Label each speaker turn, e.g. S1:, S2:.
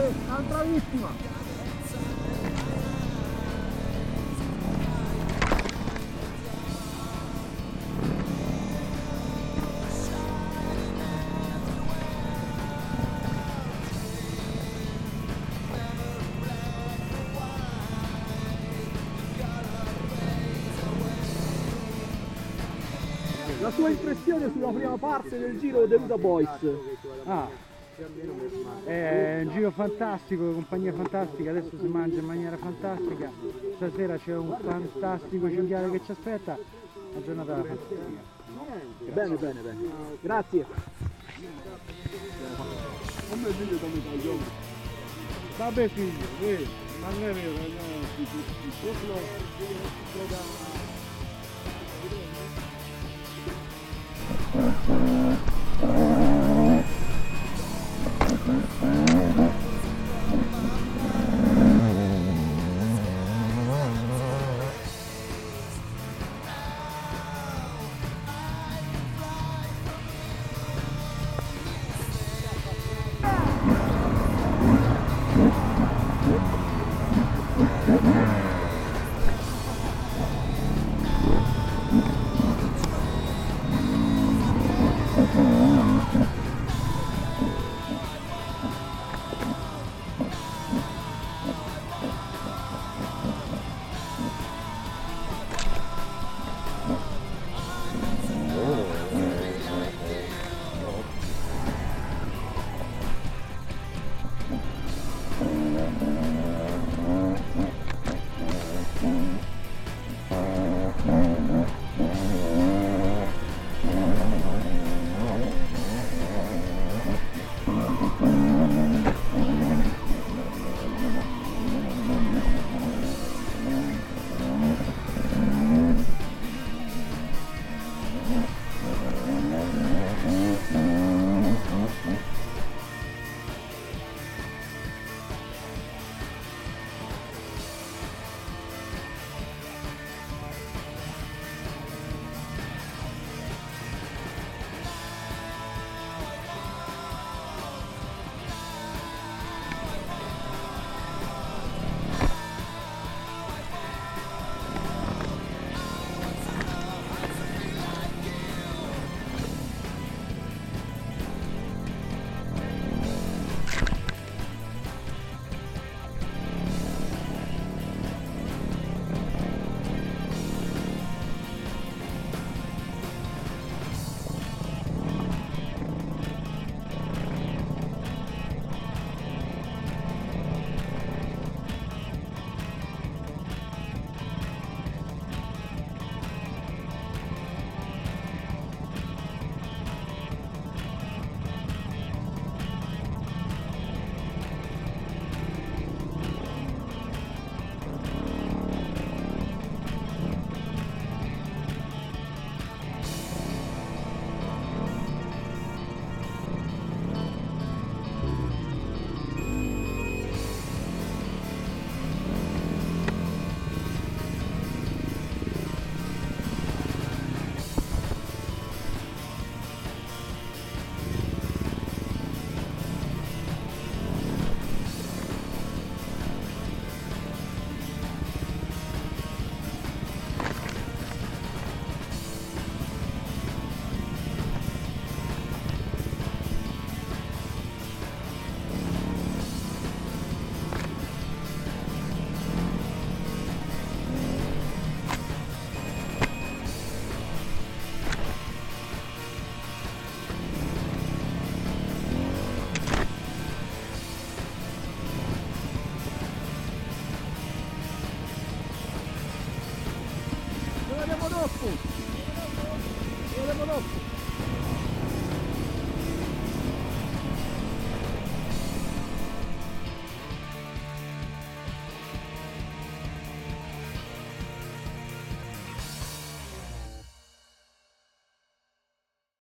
S1: Ale, bravissima! La sua impressione sulla prima parte del giro del Luda Boys?
S2: Ah, è un giro fantastico, compagnia fantastica, adesso si mangia in maniera fantastica, stasera c'è un fantastico cinghiale che ci aspetta, una giornata fantastica.
S1: Bene, bene, bene. Grazie.
S2: Vabbè figlio, vedi, non è vero, no.